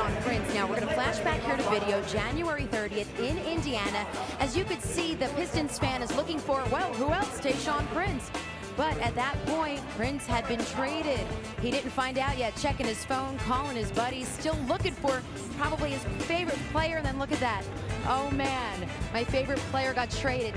On Prince. Now we're going to flash back here to video January 30th in Indiana. As you could see, the Pistons fan is looking for, well, who else? Tayshaun Prince. But at that point, Prince had been traded. He didn't find out yet, checking his phone, calling his buddies, still looking for probably his favorite player. And then look at that. Oh man, my favorite player got traded.